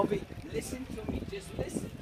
Obi, listen to me, just listen.